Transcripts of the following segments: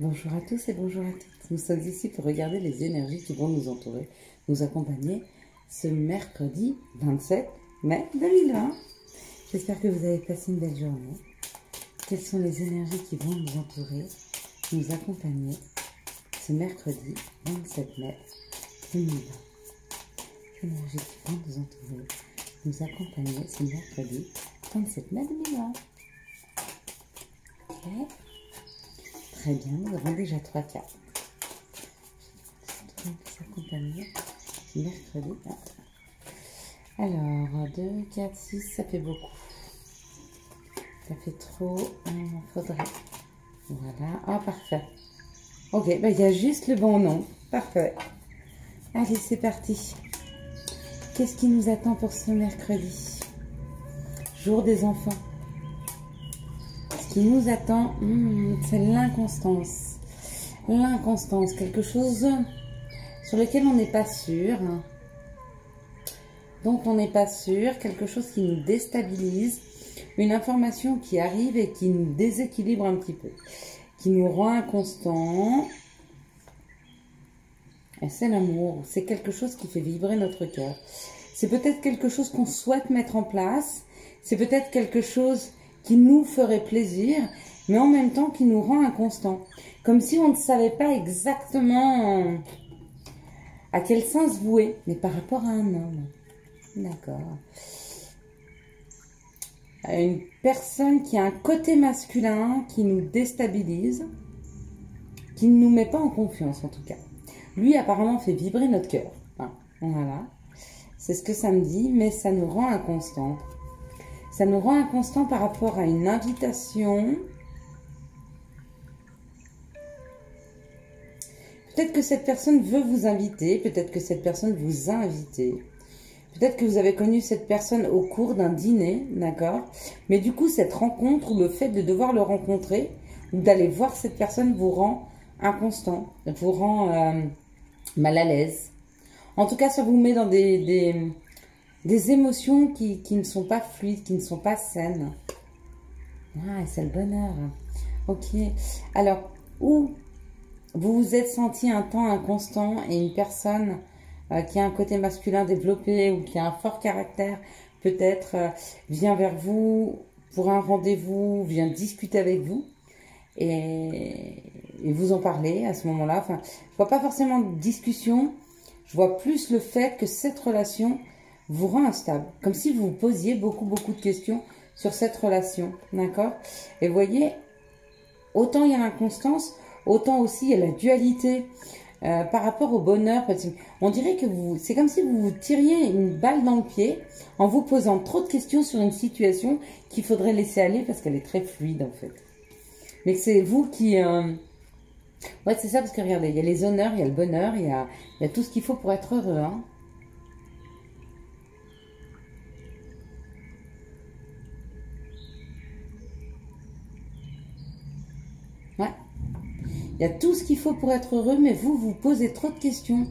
Bonjour à tous et bonjour à toutes. Nous sommes ici pour regarder les énergies qui vont nous entourer, nous accompagner ce mercredi 27 mai 2020. J'espère que vous avez passé une belle journée. Quelles sont les énergies qui vont nous entourer, nous accompagner ce mercredi 27 mai 2020 Énergies qui vont nous entourer, nous accompagner ce mercredi 27 mai 2020. Ok Très bien, nous avons déjà trois. S'accompagner mercredi. Alors, 2, 4, 6, ça fait beaucoup. Ça fait trop. Il faudrait. Voilà. Ah, parfait. Ok, ben, il y a juste le bon nom. Parfait. Allez, c'est parti. Qu'est-ce qui nous attend pour ce mercredi? Jour des enfants qui nous attend, hmm, c'est l'inconstance. L'inconstance, quelque chose sur lequel on n'est pas sûr. Donc on n'est pas sûr, quelque chose qui nous déstabilise, une information qui arrive et qui nous déséquilibre un petit peu, qui nous rend inconstant. C'est l'amour, c'est quelque chose qui fait vibrer notre cœur. C'est peut-être quelque chose qu'on souhaite mettre en place, c'est peut-être quelque chose qui nous ferait plaisir, mais en même temps qui nous rend inconstant. Comme si on ne savait pas exactement à quel sens vouer, mais par rapport à un homme. D'accord. Une personne qui a un côté masculin qui nous déstabilise, qui ne nous met pas en confiance en tout cas. Lui apparemment fait vibrer notre cœur. Voilà. C'est ce que ça me dit, mais ça nous rend inconstant. Ça nous rend inconstant par rapport à une invitation. Peut-être que cette personne veut vous inviter, peut-être que cette personne vous a invité. Peut-être que vous avez connu cette personne au cours d'un dîner, d'accord? Mais du coup, cette rencontre ou le fait de devoir le rencontrer ou d'aller voir cette personne vous rend inconstant, vous rend euh, mal à l'aise. En tout cas, ça vous met dans des, des émotions qui, ne sont pas fluides, qui ne sont pas saines. Ah, c'est le bonheur. Ok. Alors, où vous vous êtes senti un temps inconstant et une personne euh, qui a un côté masculin développé ou qui a un fort caractère, peut-être euh, vient vers vous pour un rendez-vous, vient discuter avec vous et, et vous en parlez à ce moment-là. Enfin, je vois pas forcément de discussion, je vois plus le fait que cette relation vous rend instable. Comme si vous vous posiez beaucoup, beaucoup de questions sur cette relation. D'accord? Et vous voyez, autant il y a l'inconstance, autant aussi il y a la dualité. Euh, par rapport au bonheur, on dirait que vous, c'est comme si vous vous tiriez une balle dans le pied en vous posant trop de questions sur une situation qu'il faudrait laisser aller parce qu'elle est très fluide en fait. Mais c'est vous qui, euh, ouais c'est ça parce que regardez, il y a les honneurs, il y a le bonheur, il y a, il y a tout ce qu'il faut pour être heureux. Hein. Il y a tout ce qu'il faut pour être heureux, mais vous, vous posez trop de questions.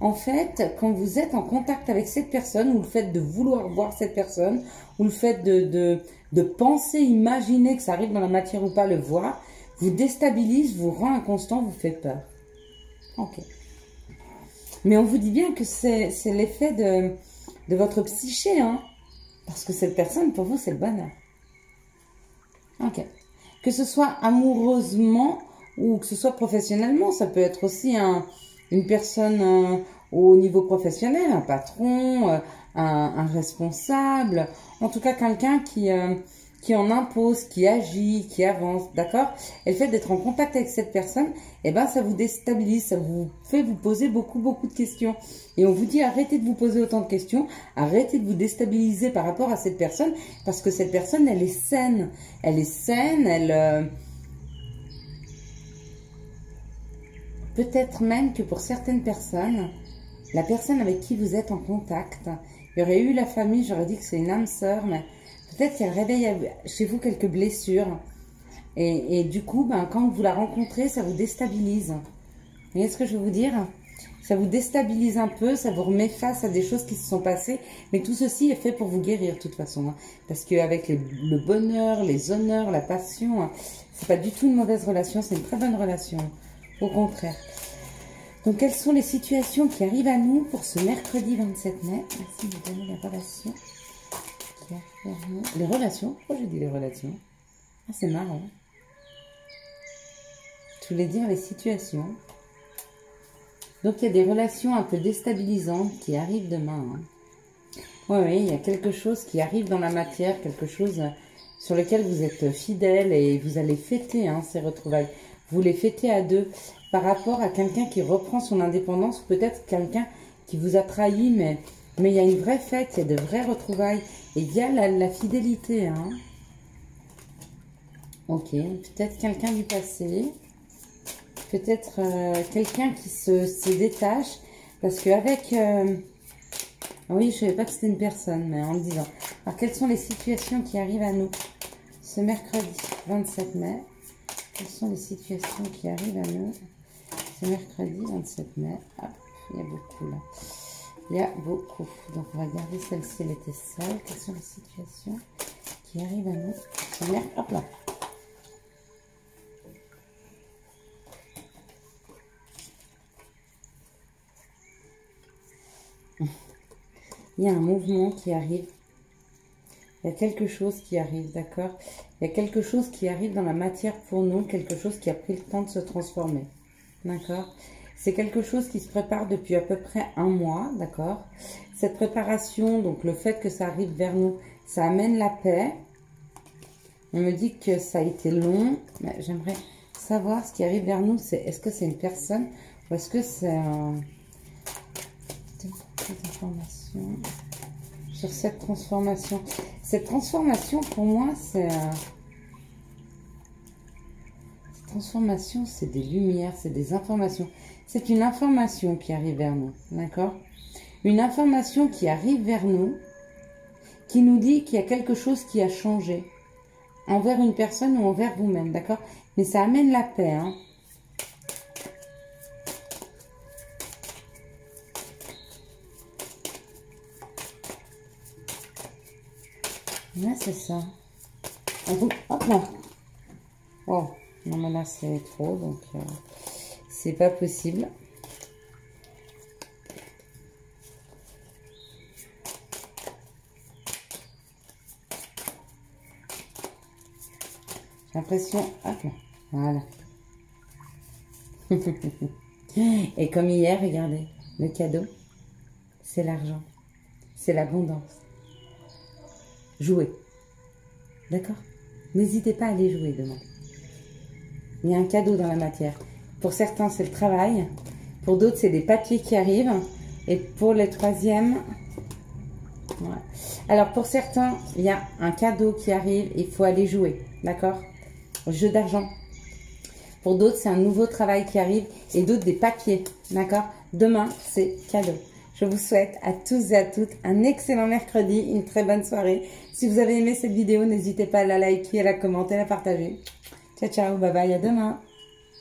En fait, quand vous êtes en contact avec cette personne, ou le fait de vouloir voir cette personne, ou le fait de, de, penser, imaginer que ça arrive dans la matière ou pas, le voir, vous déstabilise, vous rend inconstant, vous fait peur. Ok. Mais on vous dit bien que c'est l'effet de, de votre psyché, hein. Parce que cette personne, pour vous, c'est le bonheur. Ok. Que ce soit amoureusement ou que ce soit professionnellement. Ça peut être aussi un, une personne euh, au niveau professionnel, un patron, euh, un, responsable, en tout cas quelqu'un qui, euh, qui en impose, qui agit, qui avance, d'accord? Et le fait d'être en contact avec cette personne, eh ben ça vous déstabilise, ça vous fait vous poser beaucoup beaucoup de questions. Et on vous dit arrêtez de vous poser autant de questions, arrêtez de vous déstabiliser par rapport à cette personne, parce que cette personne, elle est saine, elle est saine, elle Peut-être même que pour certaines personnes, la personne avec qui vous êtes en contact, il y aurait eu la famille, j'aurais dit que c'est une âme sœur, mais peut-être qu'elle réveille chez vous quelques blessures. Et, du coup, ben, quand vous la rencontrez, ça vous déstabilise. Vous voyez ce que je veux vous dire? Ça vous déstabilise un peu, ça vous remet face à des choses qui se sont passées. Mais tout ceci est fait pour vous guérir de toute façon. Hein. Parce qu'avec le bonheur, les honneurs, la passion, hein, c'est pas du tout une mauvaise relation, c'est une très bonne relation. Au contraire. Donc, quelles sont les situations qui arrivent à nous pour ce mercredi 27 mai? Merci de donner la relation Les relations Pourquoi j'ai dit les relations? Ah, C'est marrant. Je voulais dire les situations. Donc, il y a des relations un peu déstabilisantes qui arrivent demain. Oui, hein. oui, il y a quelque chose qui arrive dans la matière, quelque chose sur lequel vous êtes fidèle et vous allez fêter hein, ces retrouvailles. Vous les fêtez à deux par rapport à quelqu'un qui reprend son indépendance, peut-être quelqu'un qui vous a trahi, mais, mais il y a une vraie fête, il y a de vraies retrouvailles, et il y a la, fidélité. Hein. Ok, peut-être quelqu'un du passé, peut-être euh, quelqu'un qui se, détache, parce qu'avec... Euh, oui, je ne savais pas que c'était une personne, mais en disant. Alors, quelles sont les situations qui arrivent à nous ce mercredi 27 mai? Quelles sont les situations qui arrivent à nous c'est mercredi 27 mai. Il y a beaucoup là. Il y a beaucoup. Donc, on va garder celle-ci, elle était seule. Quelles sont les situations qui arrivent à nous C'est Hop là. Il y a un mouvement qui arrive. Il y a quelque chose qui arrive, d'accord? Il y a quelque chose qui arrive dans la matière pour nous, quelque chose qui a pris le temps de se transformer. D'accord? C'est quelque chose qui se prépare depuis à peu près un mois, d'accord? Cette préparation, donc le fait que ça arrive vers nous, ça amène la paix. On me dit que ça a été long, mais j'aimerais savoir ce qui arrive vers nous. C'est Est-ce que c'est une personne ou est-ce que c'est un... sur cette transformation. Cette transformation, pour moi, c'est... Transformation, c'est des lumières, c'est des informations. C'est une information qui arrive vers nous, d'accord? Une information qui arrive vers nous, qui nous dit qu'il y a quelque chose qui a changé envers une personne ou envers vous-même, d'accord? Mais ça amène la paix, hein Ouais, c'est ça. Hop là. Oh. Non, mais là, c'est trop, donc euh, c'est pas possible. J'ai l'impression... Hop voilà. Et comme hier, regardez, le cadeau, c'est l'argent, c'est l'abondance. Jouez. D'accord? N'hésitez pas à aller jouer demain. Il y a un cadeau dans la matière. Pour certains, c'est le travail. Pour d'autres, c'est des papiers qui arrivent. Et pour les troisièmes... Alors, pour certains, il y a un cadeau qui arrive. Il faut aller jouer. D'accord? Jeu d'argent. Pour d'autres, c'est un nouveau travail qui arrive. Et d'autres, des papiers. D'accord? Demain, c'est cadeau. Je vous souhaite à tous et à toutes un excellent mercredi, une très bonne soirée. Si vous avez aimé cette vidéo, n'hésitez pas à la liker, à la commenter, à la partager. Ciao, ciao, bye bye, à demain.